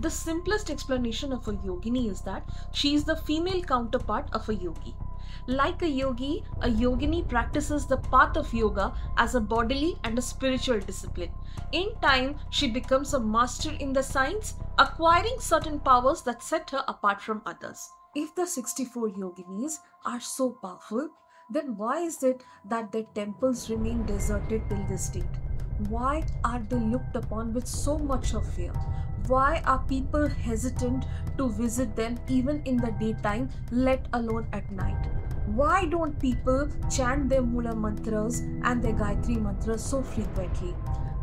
The simplest explanation of a yogini is that she is the female counterpart of a yogi. Like a yogi, a yogini practices the path of yoga as a bodily and a spiritual discipline. In time, she becomes a master in the science, acquiring certain powers that set her apart from others. If the 64 yoginis are so powerful, then why is it that their temples remain deserted till this date? Why are they looked upon with so much of fear? Why are people hesitant to visit them even in the daytime, let alone at night? Why don't people chant their Mula mantras and their Gayatri mantras so frequently?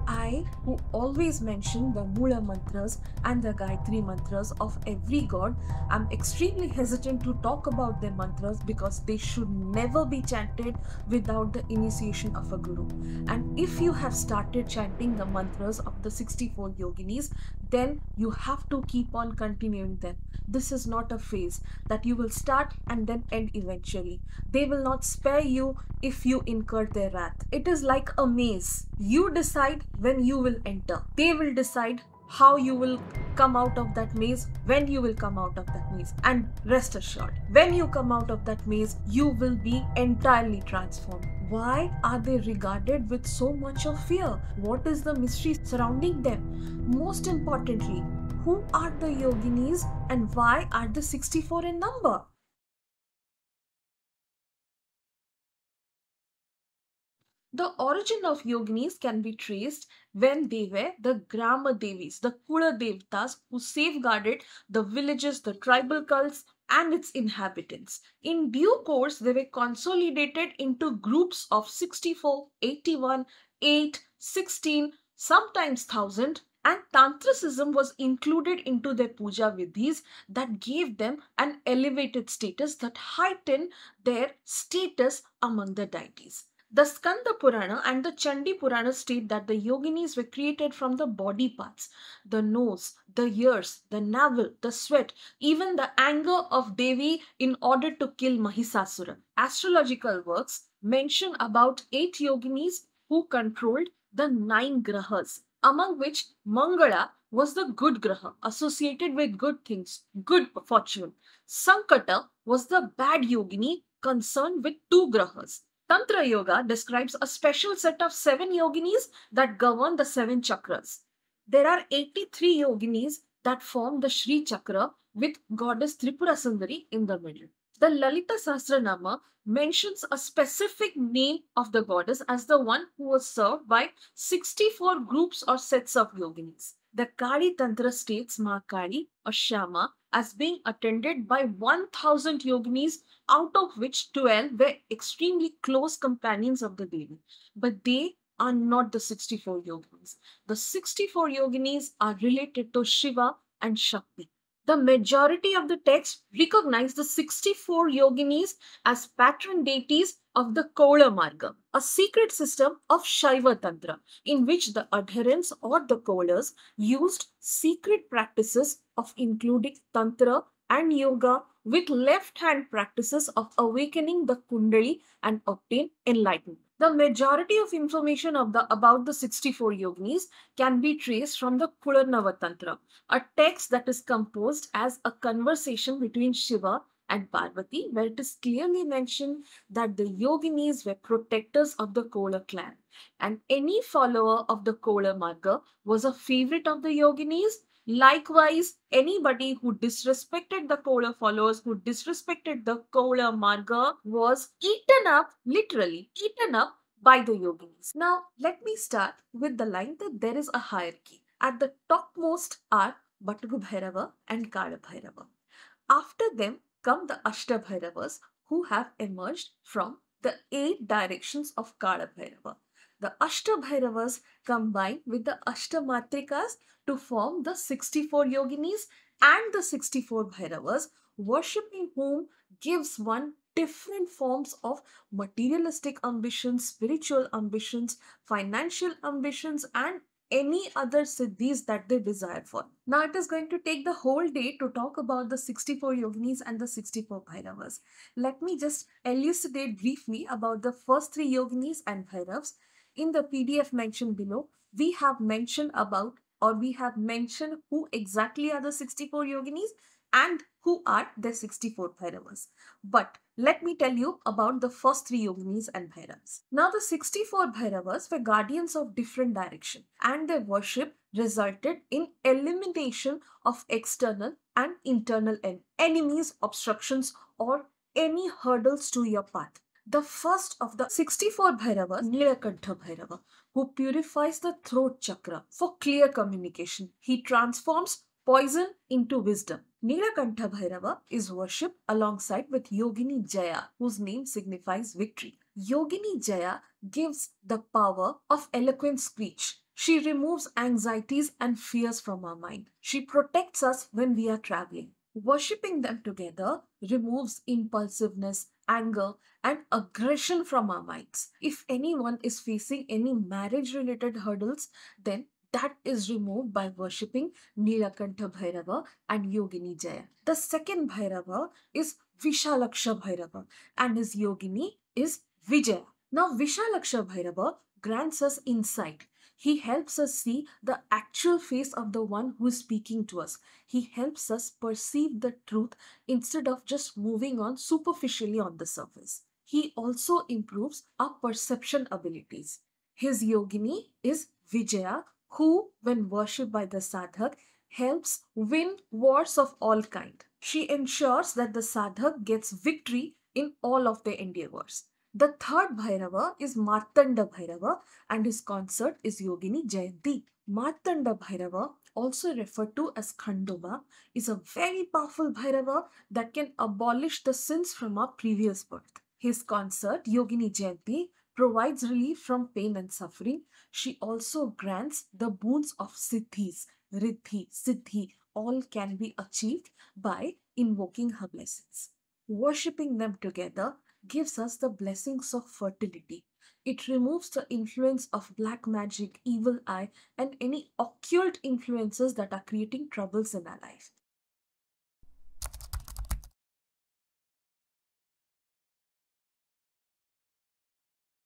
I, who always mention the Mula mantras and the Gayatri mantras of every god, am extremely hesitant to talk about their mantras because they should never be chanted without the initiation of a guru. And if you have started chanting the mantras of the 64 yoginis, then you have to keep on continuing them. This is not a phase that you will start and then end eventually. They will not spare you if you incur their wrath. It is like a maze. You decide when you will enter. They will decide how you will come out of that maze, when you will come out of that maze. And rest assured, when you come out of that maze, you will be entirely transformed. Why are they regarded with so much of fear? What is the mystery surrounding them? Most importantly, who are the yoginis and why are the 64 in number? The origin of yoginis can be traced when they were the Grama Devis, the Kula Devtas who safeguarded the villages, the tribal cults, and its inhabitants. In due course, they were consolidated into groups of 64, 81, 8, 16, sometimes 1000, and Tantricism was included into their puja vidhis that gave them an elevated status that heightened their status among the deities. The Skanda Purana and the Chandi Purana state that the yoginis were created from the body parts, the nose, the ears, the navel, the sweat, even the anger of Devi in order to kill Mahisasura. Astrological works mention about eight yoginis who controlled the nine grahas, among which Mangala was the good graha associated with good things, good fortune. Sankata was the bad yogini concerned with two grahas. Tantra Yoga describes a special set of seven yoginis that govern the seven chakras. There are 83 yoginis that form the Sri Chakra with goddess Tripura Sundari in the middle. The Lalita Sahasranama mentions a specific name of the goddess as the one who was served by 64 groups or sets of yoginis. The Kali Tantra states Ma Kali or Shyama as being attended by 1000 yoginis out of which 12 were extremely close companions of the Devi. But they are not the 64 yoginis. The 64 yoginis are related to Shiva and Shakti. The majority of the texts recognize the 64 yoginis as patron deities of the Kaula Marga, a secret system of Shaiva Tantra, in which the adherents or the Kaulas used secret practices of including Tantra and Yoga with left hand practices of awakening the Kundali and obtain enlightenment. The majority of information of the about the 64 yoginis can be traced from the Purnava Tantra, a text that is composed as a conversation between Shiva and Parvati, where it is clearly mentioned that the yoginis were protectors of the Kaula clan, and any follower of the Kaula Marga was a favorite of the yoginis Likewise, anybody who disrespected the Kaula followers, who disrespected the Kaula Marga, was eaten up, literally eaten up by the yoginis. Now, let me start with the line that there is a hierarchy. At the topmost are Batuk Bhairava and Kala Bhairava. After them come the Ashtabhairavas who have emerged from the eight directions of Kala Bhairava. The Ashtabhairavas combine with the Ashtamatrikas to form the 64 yoginis and the 64 Bhairavas, worshipping whom gives one different forms of materialistic ambitions, spiritual ambitions, financial ambitions, and any other siddhis that they desire for. Now, it is going to take the whole day to talk about the 64 yoginis and the 64 bhairavas. Let me just elucidate briefly about the first three yoginis and bhairavas in the PDF mentioned below, we have mentioned about or we have mentioned who exactly are the 64 yoginis and who are the 64 Bhairavas. But let me tell you about the first three yoginis and Bhairavas. Now the 64 Bhairavas were guardians of different direction and their worship resulted in elimination of external and internal en enemies, obstructions or any hurdles to your path. The first of the 64 Bhairavas, Nilakantha Bhairava, who purifies the throat chakra for clear communication. He transforms poison into wisdom. Nilakantha Bhairava is worshipped alongside with Yogini Jaya, whose name signifies victory. Yogini Jaya gives the power of eloquent speech. She removes anxieties and fears from our mind. She protects us when we are traveling. Worshipping them together removes impulsiveness, anger, and aggression from our minds. If anyone is facing any marriage related hurdles, then that is removed by worshipping Nilakantha Bhairava and Yogini Jaya. The second Bhairava is Vishalaksha Bhairava and his Yogini is Vijaya. Now Vishalaksha Bhairava grants us insight. He helps us see the actual face of the one who is speaking to us. He helps us perceive the truth instead of just moving on superficially on the surface. He also improves our perception abilities. His yogini is Vijaya, who, when worshipped by the sadhak, helps win wars of all kind. She ensures that the sadhak gets victory in all of their endeavors. The third Bhairava is Martanda Bhairava and his consort is Yogini Jayanti. Martanda Bhairava, also referred to as Khandoba, is a very powerful Bhairava that can abolish the sins from our previous birth. His consort, Yogini Jayanti, provides relief from pain and suffering. She also grants the boons of siddhis, riddhi, siddhi, all can be achieved by invoking her blessings. Worshipping them together gives us the blessings of fertility. It removes the influence of black magic, evil eye, and any occult influences that are creating troubles in our life.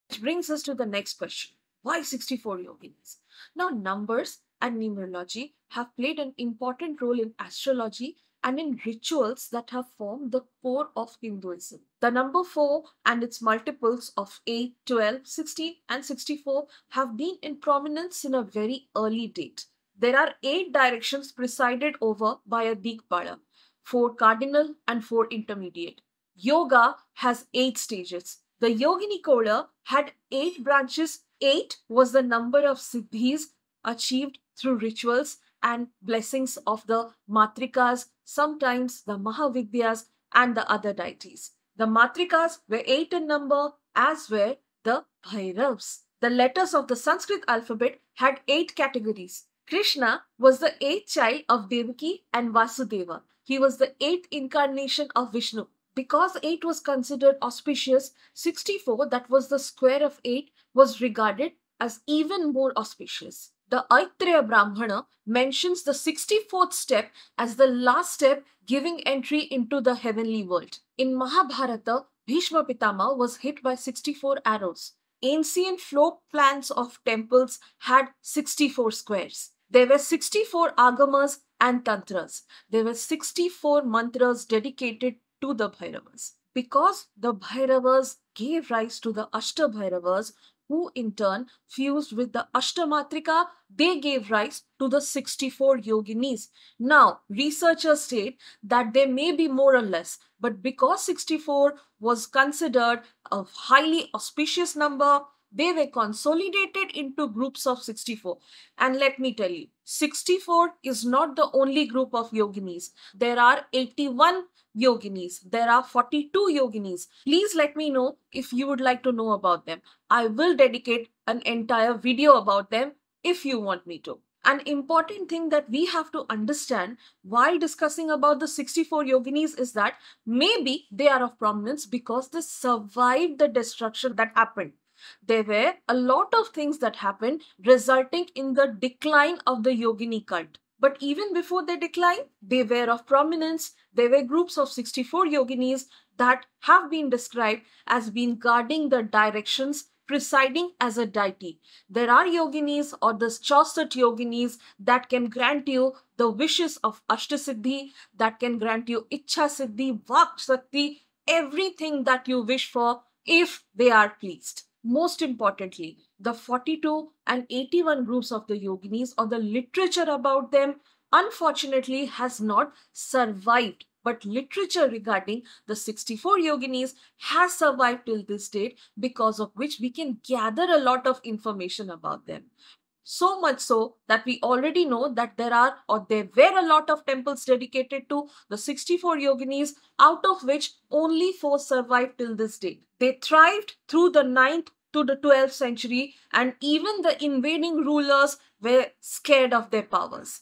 Which brings us to the next question. Why 64 yoginis? Now, numbers and numerology have played an important role in astrology and in rituals that have formed the core of Hinduism. The number 4 and its multiples of 8, 12, 16 and 64 have been in prominence in a very early date. There are 8 directions presided over by a Dikpala, 4 cardinal and 4 intermediate. Yoga has 8 stages. The Yogini Kaula had 8 branches. 8 was the number of siddhis achieved through rituals and blessings of the Matrikas, sometimes the Mahavidyas and the other deities. The Matrikas were eight in number as were the Bhairavs. The letters of the Sanskrit alphabet had eight categories. Krishna was the eighth child of Devaki and Vasudeva. He was the eighth incarnation of Vishnu. Because 8 was considered auspicious, 64, that was the square of 8, was regarded as even more auspicious the Aitareya Brahmana mentions the 64th step as the last step giving entry into the heavenly world. In Mahabharata, Bhishma Pitama was hit by 64 arrows. Ancient floor plans of temples had 64 squares. There were 64 agamas and tantras. There were 64 mantras dedicated to the Bhairavas. Because the Bhairavas gave rise to the Ashta Bhairavas, who in turn fused with the Ashtamatrika, they gave rise to the 64 yoginis. Now, researchers state that there may be more or less, but because 64 was considered a highly auspicious number, they were consolidated into groups of 64. And let me tell you, 64 is not the only group of yoginis. There are 81 yoginis. There are 42 yoginis. Please let me know if you would like to know about them. I will dedicate an entire video about them if you want me to. An important thing that we have to understand while discussing about the 64 yoginis is that maybe they are of prominence because they survived the destruction that happened. There were a lot of things that happened resulting in the decline of the yogini cult. But even before their decline, they were of prominence. There were groups of 64 yoginis that have been described as being guarding the directions presiding as a deity. There are yoginis or the Chausath yoginis that can grant you the wishes of Ashtasiddhi, that can grant you Ichha Siddhi, Vak Shakti, everything that you wish for if they are pleased. Most importantly, the 42 and 81 groups of the yoginis or the literature about them unfortunately has not survived but literature regarding the 64 yoginis has survived till this date because of which we can gather a lot of information about them. So much so that we already know that there are or there were a lot of temples dedicated to the 64 yoginis, out of which only four survived till this date. They thrived through the 9th to the 12th century, and even the invading rulers were scared of their powers.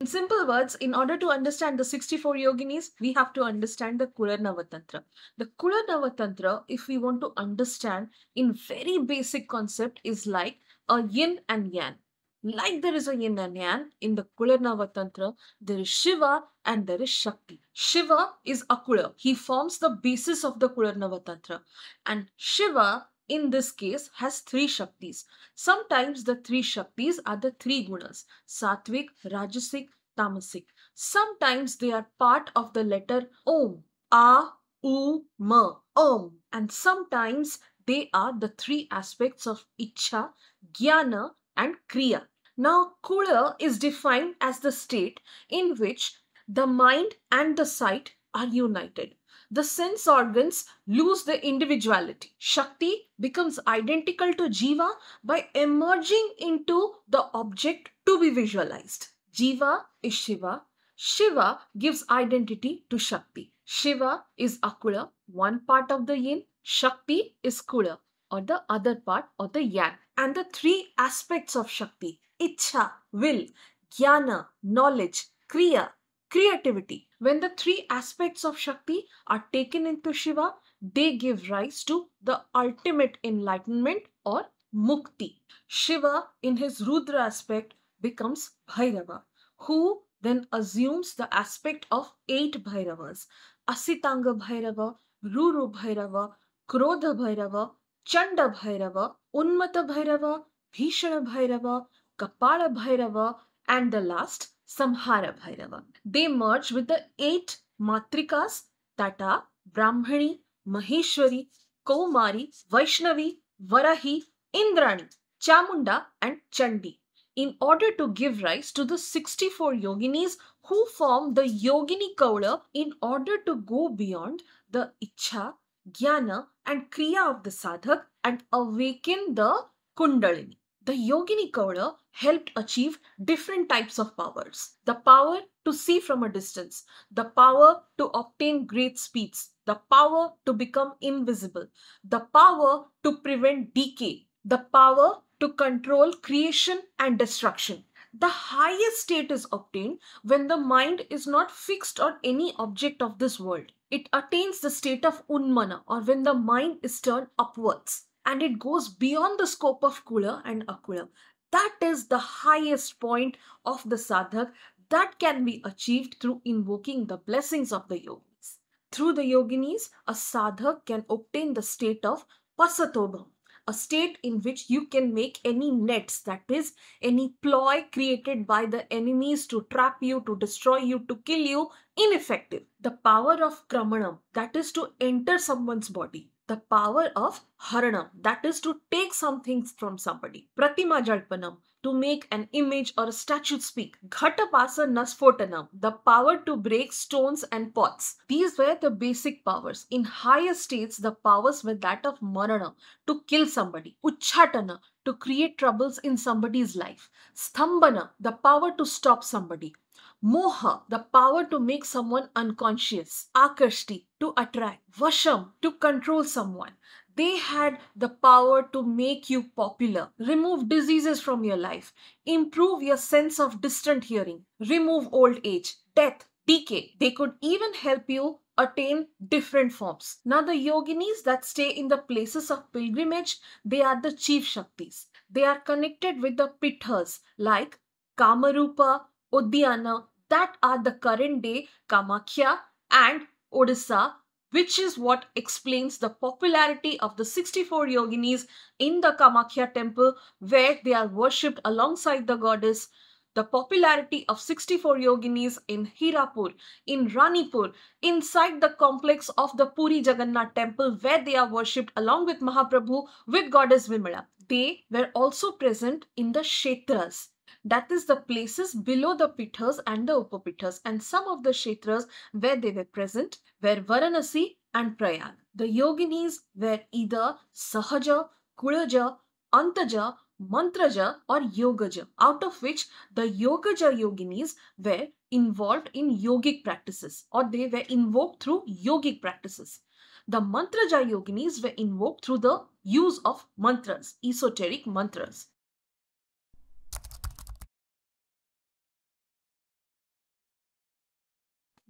In simple words, in order to understand the 64 yoginis, we have to understand the Kularnavatantra. The Kularnavatantra, if we want to understand in very basic concept, is like a yin and yang. Like there is a yin and yang in the Kularnavatantra, there is Shiva and there is Shakti. Shiva is Akula. He forms the basis of the Kularnavatantra. And Shiva in this case has three Shaktis. Sometimes the three Shaktis are the three gunas, Satvik, Rajasic, Tamasic. Sometimes they are part of the letter Om, A, U, Ma, Om. And sometimes they are the three aspects of Ichha, Jnana and Kriya. Now, Kula is defined as the state in which the mind and the sight are united the sense organs lose their individuality. Shakti becomes identical to Jiva by emerging into the object to be visualized. Jiva is Shiva. Shiva gives identity to Shakti. Shiva is Akula, one part of the yin. Shakti is Kula, or the other part or the yang. And the three aspects of Shakti, Ichha, will, Jnana, knowledge, Kriya, creativity. When the three aspects of Shakti are taken into Shiva, they give rise to the ultimate enlightenment or mukti. Shiva, in his Rudra aspect, becomes Bhairava, who then assumes the aspect of eight Bhairavas Asitanga Bhairava, Ruru Bhairava, Krodha Bhairava, Chanda Bhairava, Unmata Bhairava, Bhishana Bhairava, Kapala Bhairava, and the last Samhara Bhairava. They merge with the eight Matrikas that are Brahmani, Maheshwari, Kaumari, Vaishnavi, Varahi, Indrani, Chamunda and Chandi in order to give rise to the 64 yoginis who form the Yogini Kaula in order to go beyond the Ichha, Jnana and Kriya of the sadhak and awaken the Kundalini. The Yogini Kaula helped achieve different types of powers. The power to see from a distance, the power to obtain great speeds, the power to become invisible, the power to prevent decay, the power to control creation and destruction. The highest state is obtained when the mind is not fixed on any object of this world. It attains the state of unmana or when the mind is turned upwards and it goes beyond the scope of Kula and Akula. That is the highest point of the sadhak that can be achieved through invoking the blessings of the yogis. Through the yoginis, a sadhak can obtain the state of pasatobham, a state in which you can make any nets, that is, any ploy created by the enemies to trap you, to destroy you, to kill you, ineffective. The power of kramanam, that is to enter someone's body the power of haranam, that is to take something from somebody. Pratima jalpanam, to make an image or a statue speak. Ghatapasa nasfotanam, the power to break stones and pots. These were the basic powers. In higher states, the powers were that of marana, to kill somebody. Uchhatana, to create troubles in somebody's life. Stambana, the power to stop somebody. Moha, the power to make someone unconscious. Akarshti, to attract. Vasham, to control someone. They had the power to make you popular, remove diseases from your life, improve your sense of distant hearing, remove old age, death, decay. They could even help you attain different forms. Now, the yoginis that stay in the places of pilgrimage, they are the chief Shaktis. They are connected with the pithas like Kamarupa, Udyana, that are the current day Kamakhya and Odisha, which is what explains the popularity of the 64 yoginis in the Kamakhya temple where they are worshipped alongside the goddess the popularity of 64 yoginis in Hirapur, in Ranipur, inside the complex of the Puri Jagannath temple where they are worshipped along with Mahaprabhu with goddess Vimala. They were also present in the Kshetras, that is the places below the pithas and the upapithas and some of the kshetras where they were present were Varanasi and Prayag. The yoginis were either Sahaja, Kulaja, Antaja Mantraja or Yogaja, out of which the Yogaja yoginis were involved in yogic practices or they were invoked through yogic practices. The Mantraja yoginis were invoked through the use of mantras, esoteric mantras.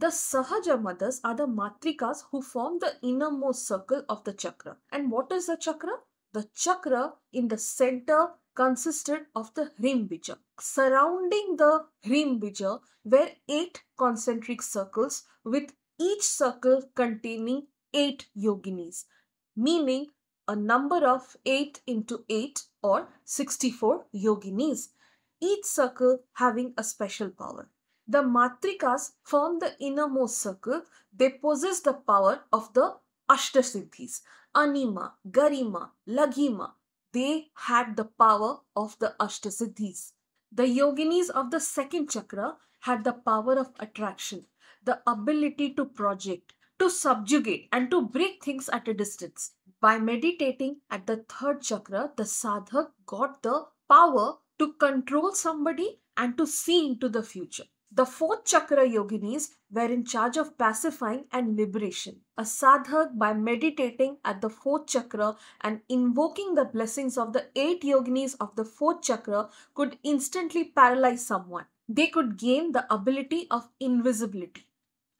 The Sahaja mothers are the Matrikas who form the innermost circle of the chakra. And what is the chakra? The chakra in the center consisted of the Hrimbija. Surrounding the Hrimbija were eight concentric circles with each circle containing eight yoginis, meaning a number of 8 into 8 or 64 yoginis, each circle having a special power. The matrikas form the innermost circle. They possess the power of the Ashtasiddhis, Anima, Garima, Laghima, they had the power of the Ashtasiddhis. The yoginis of the second chakra had the power of attraction, the ability to project, to subjugate, and to break things at a distance. By meditating at the third chakra, the sadhak got the power to control somebody and to see into the future. The fourth chakra yoginis were in charge of pacifying and liberation. A sadhak, by meditating at the fourth chakra and invoking the blessings of the eight yoginis of the fourth chakra, could instantly paralyze someone. They could gain the ability of invisibility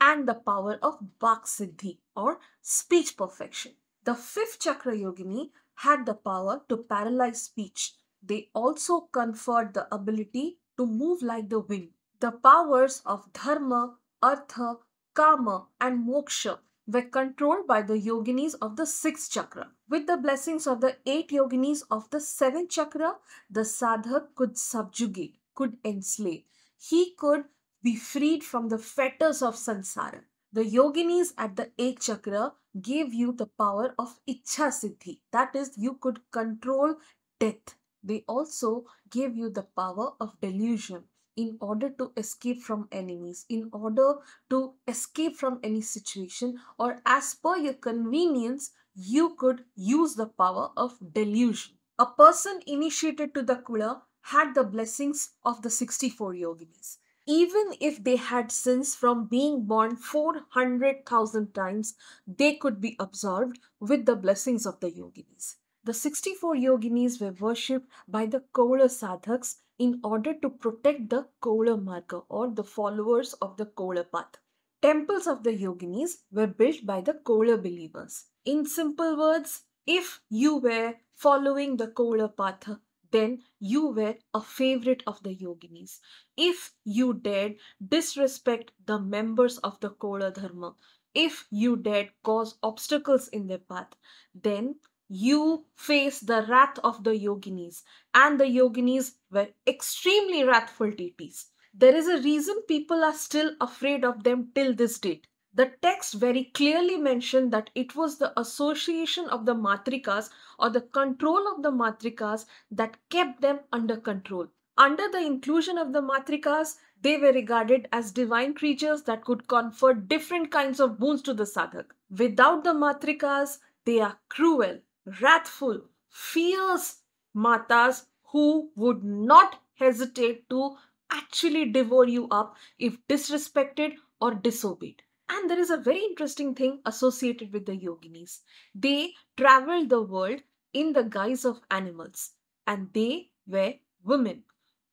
and the power of Vak Siddhi or speech perfection. The fifth chakra yogini had the power to paralyze speech. They also conferred the ability to move like the wind the powers of dharma, artha, kama, and moksha were controlled by the yoginis of the sixth chakra. With the blessings of the eight yoginis of the seventh chakra, the sadhak could subjugate, could enslave. He could be freed from the fetters of sansara. The yoginis at the eighth chakra gave you the power of ichha siddhi. That is, you could control death. They also gave you the power of delusion in order to escape from enemies, in order to escape from any situation, or as per your convenience, you could use the power of delusion. A person initiated to the Kula had the blessings of the 64 yoginis. Even if they had sins from being born 400,000 times, they could be absolved with the blessings of the yoginis. The 64 yoginis were worshipped by the Kaula sadhaks in order to protect the Kaula Marga or the followers of the Kaula path. Temples of the yoginis were built by the Kaula believers. In simple words, if you were following the Kaula path, then you were a favorite of the yoginis. If you dared disrespect the members of the Kaula Dharma, if you dared cause obstacles in their path, then you face the wrath of the yoginis, and the yoginis were extremely wrathful deities. There is a reason people are still afraid of them till this date. The text very clearly mentioned that it was the association of the matrikas or the control of the matrikas that kept them under control. Under the inclusion of the matrikas, they were regarded as divine creatures that could confer different kinds of boons to the sadhak. Without the matrikas, they are cruel, wrathful, fierce matas who would not hesitate to actually devour you up if disrespected or disobeyed. And there is a very interesting thing associated with the yoginis. They traveled the world in the guise of animals and they were women.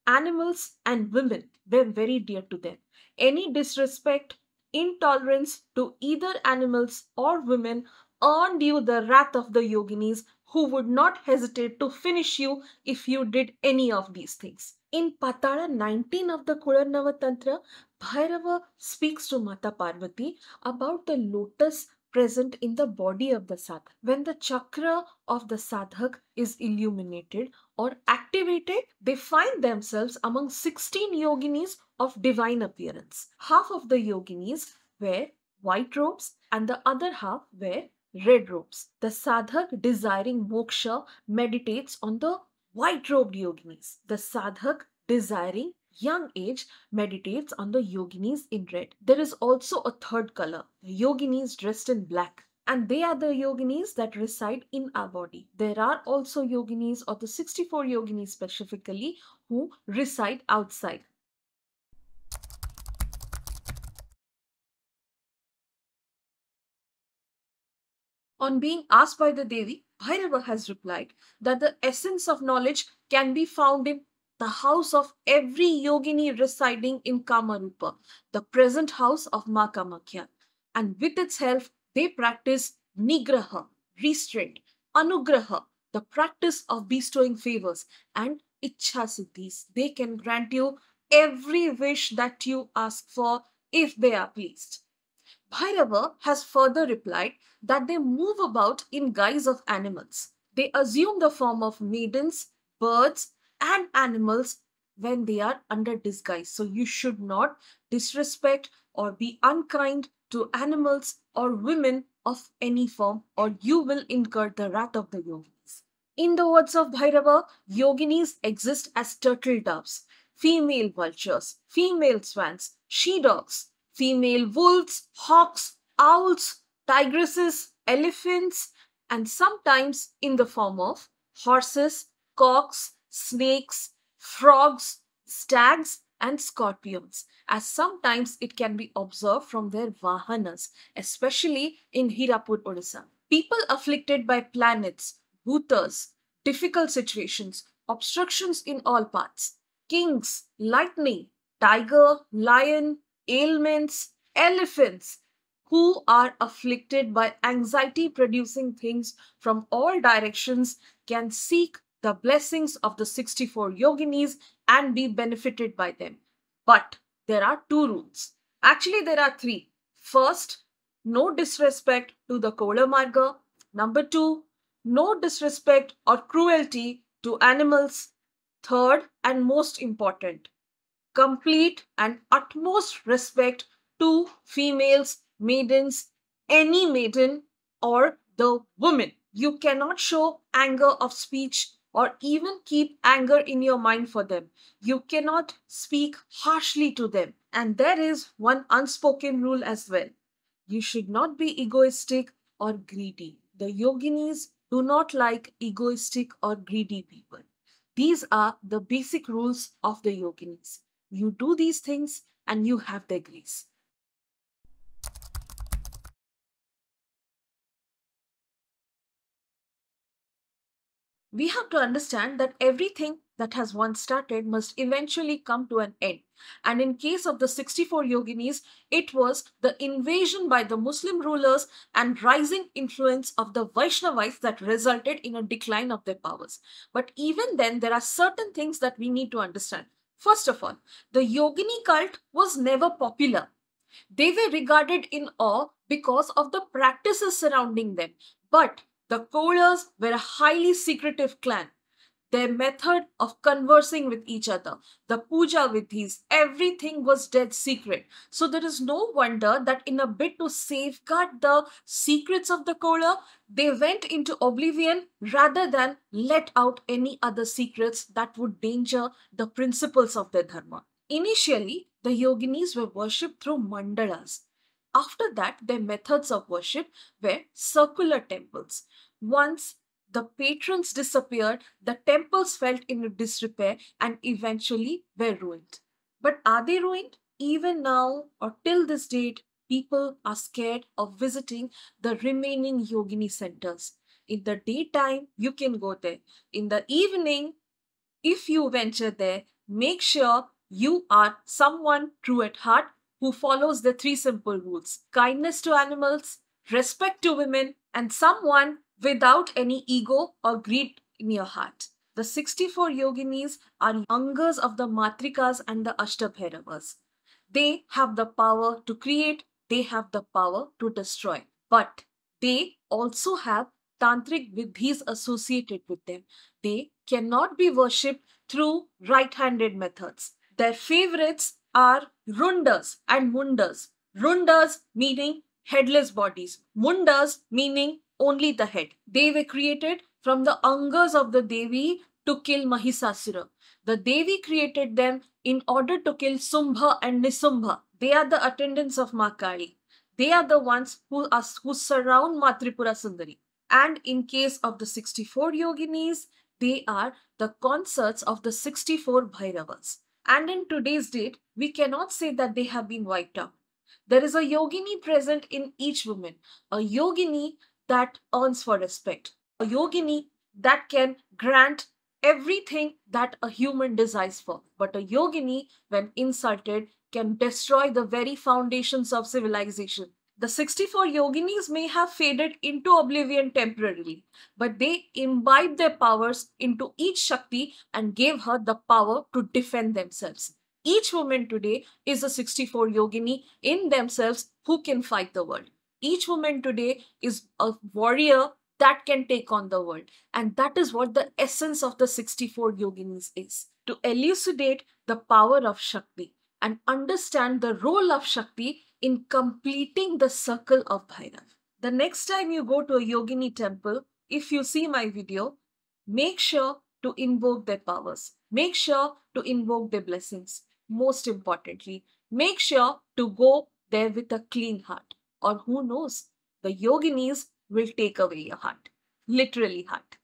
Animals and women were very dear to them. Any disrespect, intolerance to either animals or women earned you the wrath of the yoginis who would not hesitate to finish you if you did any of these things. In Patala 19 of the Kularnava Tantra, Bhairava speaks to Mata Parvati about the lotus present in the body of the sadhak. When the chakra of the sadhak is illuminated or activated, they find themselves among 16 yoginis of divine appearance. Half of the yoginis wear white robes and the other half wear red robes. The sadhak desiring moksha meditates on the white robed yoginis. The sadhak desiring young age meditates on the yoginis in red. There is also a third color, yoginis dressed in black. And they are the yoginis that reside in our body. There are also yoginis, or the 64 yoginis specifically, who reside outside. On being asked by the Devi, Bhairava has replied that the essence of knowledge can be found in the house of every yogini residing in Kamarupa, the present house of Ma Kamakhya. And with its help, they practice nigraha, restraint, anugraha, the practice of bestowing favors, and ichha They can grant you every wish that you ask for if they are pleased. Bhairava has further replied that they move about in guise of animals. They assume the form of maidens, birds, and animals when they are under disguise. So you should not disrespect or be unkind to animals or women of any form or you will incur the wrath of the yogis. In the words of Bhairava, yoginis exist as turtle doves, female vultures, female swans, she dogs, female wolves, hawks, owls, tigresses, elephants, and sometimes in the form of horses, cocks, snakes, frogs, stags, and scorpions, as sometimes it can be observed from their vahanas, especially in Hirapur, Odisha. People afflicted by planets, bhutas, difficult situations, obstructions in all paths, kings, lightning, tiger, lion, ailments, elephants, who are afflicted by anxiety producing things from all directions can seek the blessings of the 64 yoginis and be benefited by them. But there are two rules. Actually, there are three. First, no disrespect to the Kaula Marga. Number two, no disrespect or cruelty to animals. Third, and most important, complete and utmost respect to females, maidens, any maiden, or the woman. You cannot show anger of speech or even keep anger in your mind for them. You cannot speak harshly to them. And there is one unspoken rule as well. You should not be egoistic or greedy. The yoginis do not like egoistic or greedy people. These are the basic rules of the yoginis. You do these things and you have their grace. we have to understand that everything that has once started must eventually come to an end. And in case of the 64 yoginis, it was the invasion by the Muslim rulers and rising influence of the Vaishnavites that resulted in a decline of their powers. But even then, there are certain things that we need to understand. First of all, the yogini cult was never popular. They were regarded in awe because of the practices surrounding them. But the Kaulas were a highly secretive clan. Their method of conversing with each other, the puja vidhis, everything was dead secret. So there is no wonder that in a bid to safeguard the secrets of the Kaula, they went into oblivion rather than let out any other secrets that would danger the principles of their dharma. Initially, the yoginis were worshipped through mandalas, after that, their methods of worship were circular temples. Once the patrons disappeared, the temples fell into disrepair and eventually were ruined. But are they ruined? Even now, or till this date, people are scared of visiting the remaining yogini centers. In the daytime, you can go there. In the evening, if you venture there, make sure you are someone true at heart who follows the three simple rules kindness to animals, respect to women, and someone without any ego or greed in your heart. The 64 yoginis are angas of the matrikas and the ashtabhairavas. They have the power to create, they have the power to destroy. But they also have tantric vidhis associated with them. They cannot be worshipped through right handed methods. Their favorites are rundas and mundas. Rundas meaning headless bodies, mundas meaning only the head. They were created from the angas of the Devi to kill Mahisasura. The Devi created them in order to kill Sumbha and Nisumbha. They are the attendants of Ma Kali. They are the ones who, are, who surround Ma Tripura Sundari. And in case of the 64 yoginis, they are the consorts of the 64 Bhairavas. And in today's date, we cannot say that they have been wiped out. There is a yogini present in each woman, a yogini that earns for respect, a yogini that can grant everything that a human desires for. But a yogini, when insulted, can destroy the very foundations of civilization. The 64 yoginis may have faded into oblivion temporarily, but they imbibed their powers into each Shakti and gave her the power to defend themselves. Each woman today is a 64 yogini in themselves who can fight the world. Each woman today is a warrior that can take on the world. And that is what the essence of the 64 yoginis is to elucidate the power of Shakti and understand the role of Shakti in completing the circle of Bhairav. The next time you go to a yogini temple, if you see my video, make sure to invoke their powers. Make sure to invoke their blessings. Most importantly, make sure to go there with a clean heart. Or who knows, the yoginis will take away your heart. Literally heart.